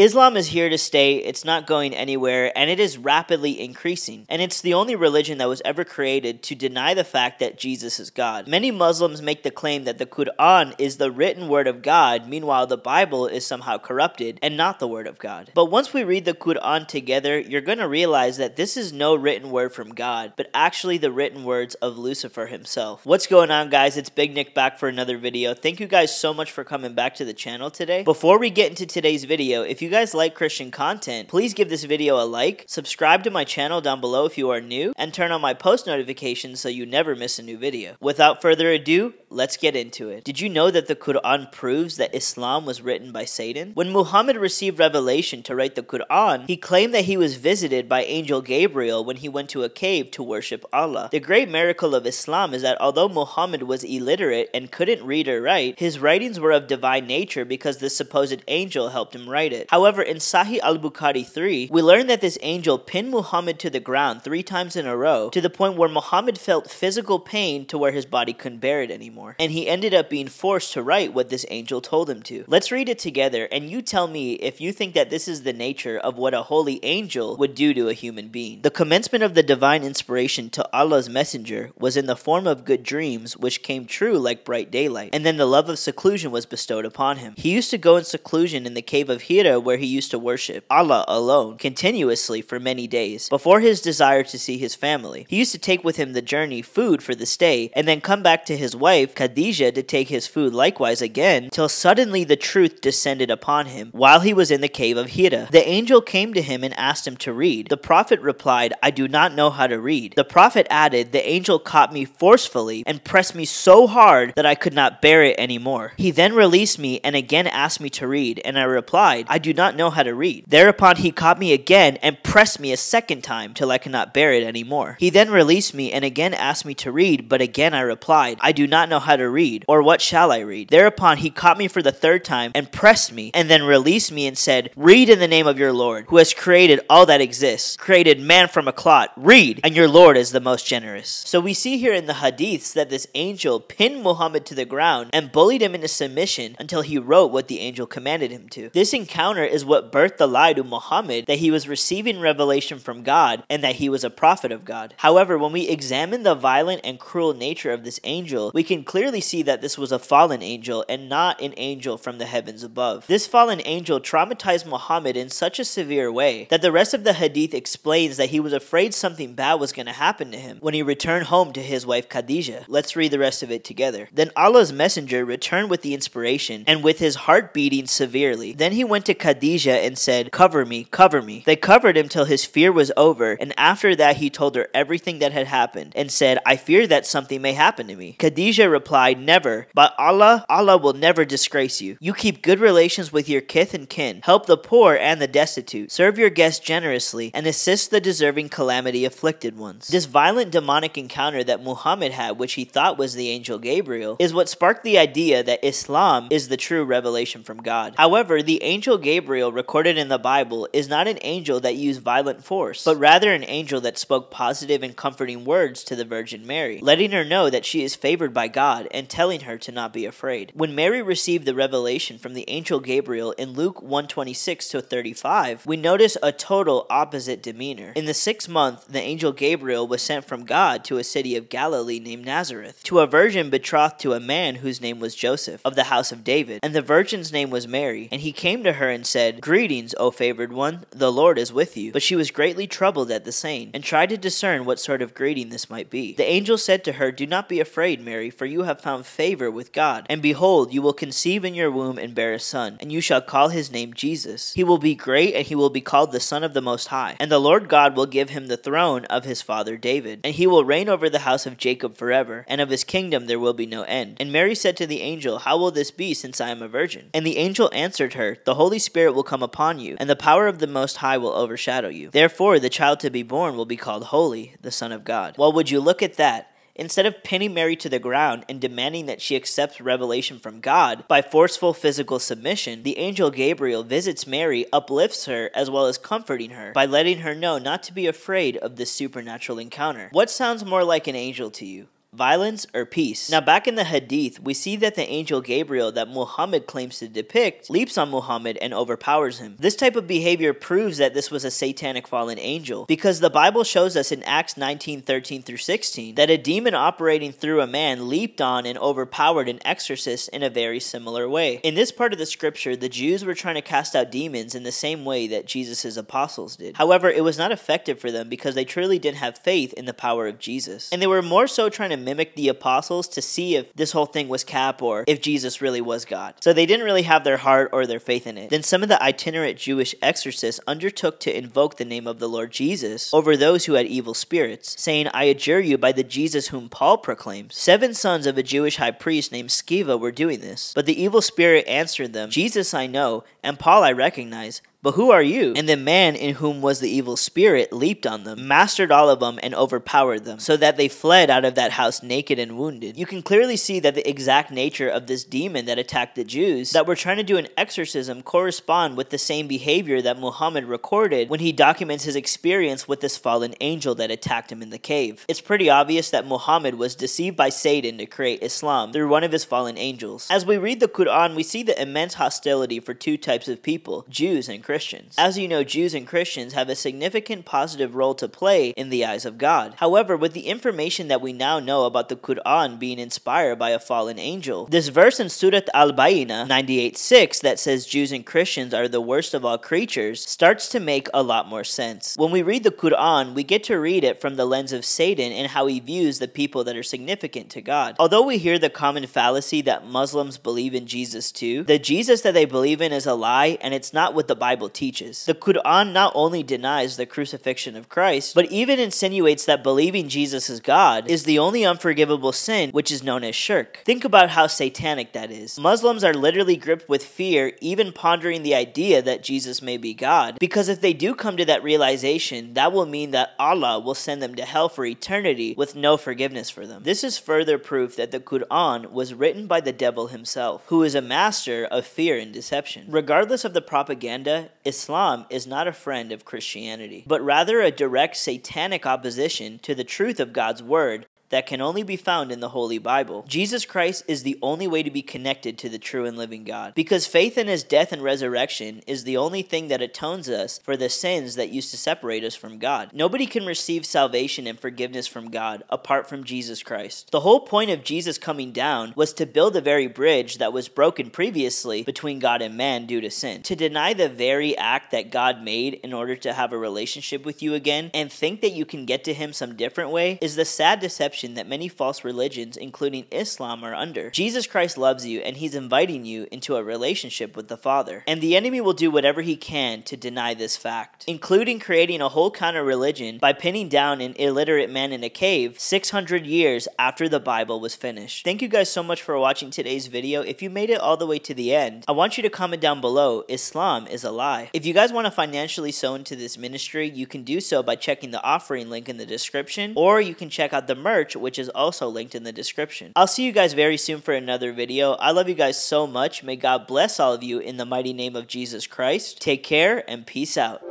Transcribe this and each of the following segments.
Islam is here to stay, it's not going anywhere, and it is rapidly increasing. And it's the only religion that was ever created to deny the fact that Jesus is God. Many Muslims make the claim that the Quran is the written word of God, meanwhile, the Bible is somehow corrupted and not the word of God. But once we read the Quran together, you're going to realize that this is no written word from God, but actually the written words of Lucifer himself. What's going on, guys? It's Big Nik back for another video. Thank you guys so much for coming back to the channel today. Before we get into today's video, if you guys like Christian content, please give this video a like, subscribe to my channel down below if you are new, and turn on my post notifications so you never miss a new video. Without further ado, let's get into it. Did you know that the Quran proves that Islam was written by Satan? When Muhammad received revelation to write the Quran, he claimed that he was visited by angel Gabriel when he went to a cave to worship Allah. The great miracle of Islam is that although Muhammad was illiterate and couldn't read or write, his writings were of divine nature because this supposed angel helped him write it. However, in Sahih al-Bukhari 3, we learn that this angel pinned Muhammad to the ground three times in a row to the point where Muhammad felt physical pain to where his body couldn't bear it anymore. And he ended up being forced to write what this angel told him to. Let's read it together and you tell me if you think that this is the nature of what a holy angel would do to a human being. The commencement of the divine inspiration to Allah's messenger was in the form of good dreams which came true like bright daylight. And then the love of seclusion was bestowed upon him. He used to go in seclusion in the cave of Hira where he used to worship Allah alone continuously for many days before his desire to see his family. He used to take with him the journey food for the stay and then come back to his wife Khadijah to take his food likewise again till suddenly the truth descended upon him while he was in the cave of Hira. The angel came to him and asked him to read. The prophet replied, I do not know how to read. The prophet added, The angel caught me forcefully and pressed me so hard that I could not bear it anymore. He then released me and again asked me to read, and I replied, I do not know how to read. Thereupon he caught me again and pressed me a second time till I could not bear it anymore. He then released me and again asked me to read, but again I replied, I do not know how to read, or what shall I read? Thereupon he caught me for the third time and pressed me, and then released me and said, Read in the name of your Lord, who has created all that exists, created man from a clot. Read, and your Lord is the most generous. So we see here in the hadiths that this angel pinned Muhammad to the ground and bullied him into submission until he wrote what the angel commanded him to. This encounter is what birthed the lie to Muhammad that he was receiving revelation from God and that he was a prophet of God. However, when we examine the violent and cruel nature of this angel, we can clearly see that this was a fallen angel and not an angel from the heavens above. This fallen angel traumatized Muhammad in such a severe way that the rest of the hadith explains that he was afraid something bad was going to happen to him when he returned home to his wife Khadijah. Let's read the rest of it together. Then Allah's messenger returned with the inspiration and with his heart beating severely. Then he went to and said, Cover me, cover me. They covered him till his fear was over, and after that he told her everything that had happened and said, I fear that something may happen to me. Khadijah replied, Never, but Allah, Allah will never disgrace you. You keep good relations with your kith and kin, help the poor and the destitute, serve your guests generously, and assist the deserving calamity afflicted ones. This violent demonic encounter that Muhammad had, which he thought was the angel Gabriel, is what sparked the idea that Islam is the true revelation from God. However, the angel Gabriel recorded in the Bible is not an angel that used violent force, but rather an angel that spoke positive and comforting words to the Virgin Mary, letting her know that she is favored by God and telling her to not be afraid. When Mary received the revelation from the angel Gabriel in Luke 126 to 35, we notice a total opposite demeanor. In the sixth month, the angel Gabriel was sent from God to a city of Galilee named Nazareth, to a virgin betrothed to a man whose name was Joseph, of the house of David, and the virgin's name was Mary. And he came to her and said, Greetings, O favored one, the Lord is with you. But she was greatly troubled at the saying, and tried to discern what sort of greeting this might be. The angel said to her, Do not be afraid, Mary, for you have found favor with God. And behold, you will conceive in your womb and bear a son, and you shall call his name Jesus. He will be great, and he will be called the Son of the Most High. And the Lord God will give him the throne of his father David, and he will reign over the house of Jacob forever, and of his kingdom there will be no end. And Mary said to the angel, How will this be, since I am a virgin? And the angel answered her, The Holy Spirit will come upon you, and the power of the Most High will overshadow you. Therefore, the child to be born will be called Holy, the Son of God. Well, would you look at that? Instead of pinning Mary to the ground and demanding that she accept revelation from God by forceful physical submission, the angel Gabriel visits Mary, uplifts her, as well as comforting her by letting her know not to be afraid of this supernatural encounter. What sounds more like an angel to you? Violence, or peace. Now, back in the Hadith, we see that the angel Gabriel that Muhammad claims to depict leaps on Muhammad and overpowers him. This type of behavior proves that this was a satanic fallen angel because the Bible shows us in Acts 19 13 through 16 that a demon operating through a man leaped on and overpowered an exorcist in a very similar way. In this part of the scripture, the Jews were trying to cast out demons in the same way that Jesus' apostles did. However, it was not effective for them because they truly didn't have faith in the power of Jesus. And they were more so trying to mimic the apostles to see if this whole thing was cap or if Jesus really was God. So they didn't really have their heart or their faith in it. Then some of the itinerant Jewish exorcists undertook to invoke the name of the Lord Jesus over those who had evil spirits, saying, I adjure you by the Jesus whom Paul proclaims. Seven sons of a Jewish high priest named Sceva were doing this. But the evil spirit answered them, Jesus I know, and Paul I recognize, but who are you? And the man in whom was the evil spirit leaped on them, mastered all of them, and overpowered them, so that they fled out of that house naked and wounded. You can clearly see that the exact nature of this demon that attacked the Jews that were trying to do an exorcism correspond with the same behavior that Muhammad recorded when he documents his experience with this fallen angel that attacked him in the cave. It's pretty obvious that Muhammad was deceived by Satan to create Islam through one of his fallen angels. As we read the Quran, we see the immense hostility for two types of people, Jews and Christians. As you know, Jews and Christians have a significant positive role to play in the eyes of God. However, with the information that we now know about the Quran being inspired by a fallen angel, this verse in Surat Al-Bayinah 98.6 that says Jews and Christians are the worst of all creatures starts to make a lot more sense. When we read the Quran, we get to read it from the lens of Satan and how he views the people that are significant to God. Although we hear the common fallacy that Muslims believe in Jesus too, the Jesus that they believe in is a lie and it's not what the Bible Bible teaches. The Quran not only denies the crucifixion of Christ, but even insinuates that believing Jesus is God is the only unforgivable sin, which is known as shirk. Think about how satanic that is. Muslims are literally gripped with fear, even pondering the idea that Jesus may be God, because if they do come to that realization, that will mean that Allah will send them to hell for eternity with no forgiveness for them. This is further proof that the Quran was written by the devil himself, who is a master of fear and deception. Regardless of the propaganda, Islam is not a friend of Christianity, but rather a direct satanic opposition to the truth of God's word that can only be found in the Holy Bible. Jesus Christ is the only way to be connected to the true and living God. Because faith in his death and resurrection is the only thing that atones us for the sins that used to separate us from God. Nobody can receive salvation and forgiveness from God apart from Jesus Christ. The whole point of Jesus coming down was to build the very bridge that was broken previously between God and man due to sin. To deny the very act that God made in order to have a relationship with you again and think that you can get to him some different way is the sad deception that many false religions, including Islam, are under. Jesus Christ loves you and he's inviting you into a relationship with the Father. And the enemy will do whatever he can to deny this fact, including creating a whole counter religion by pinning down an illiterate man in a cave 600 years after the Bible was finished. Thank you guys so much for watching today's video. If you made it all the way to the end, I want you to comment down below, Islam is a lie. If you guys want to financially sow into this ministry, you can do so by checking the offering link in the description, or you can check out the merch merch, which is also linked in the description. I'll see you guys very soon for another video. I love you guys so much. May God bless all of you in the mighty name of Jesus Christ. Take care and peace out.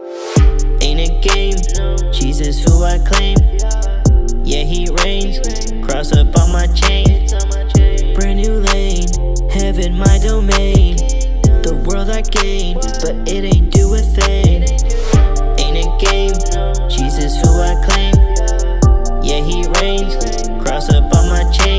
Ain't a game, Jesus who I claim. Yeah, he reigns. Cross up on my chain. Brand new lane, heaven my domain. The world I gain, but it ain't do a thing. Ain't a game, Jesus who I claim. Yeah, he reigns up on my chain.